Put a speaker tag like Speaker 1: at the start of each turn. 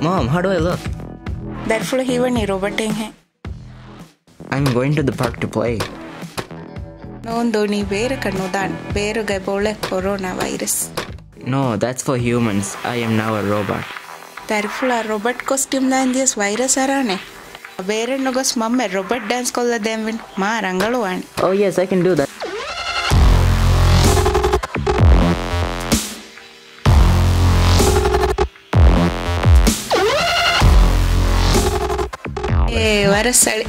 Speaker 1: Mom, how do I look?
Speaker 2: Därför hiver ni Robert हैं
Speaker 1: I'm going to the park to play.
Speaker 2: ನೋಂದು ನೀ ಬೇರೆ ಕಣ್ಣುದಾನ್ ಬೇರೆ ಬೋಳೆ corona virus
Speaker 1: No, that's for humans. I am now a robot.
Speaker 2: Därför Robert costume da indias virus arane. ಬೇರೆ ನೊಗಸ್ ಮಮ್ಮೆ ರೊಬರ್ಟ್ dance ಕೊಲ್ಲದೇವಿನ್ ಮಾ ರಂಗಳು ವಾಣಿ
Speaker 1: Oh, yes, I can do that.
Speaker 2: ಏ ವರಸಳಿ